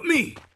Help me!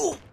Help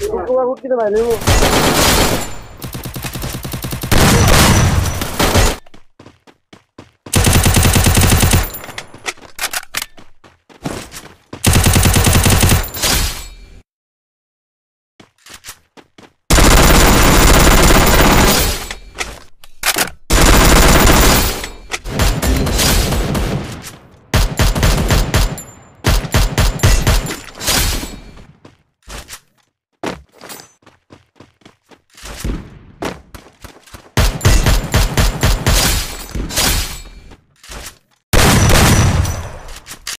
रुको रुको किधर भाई वो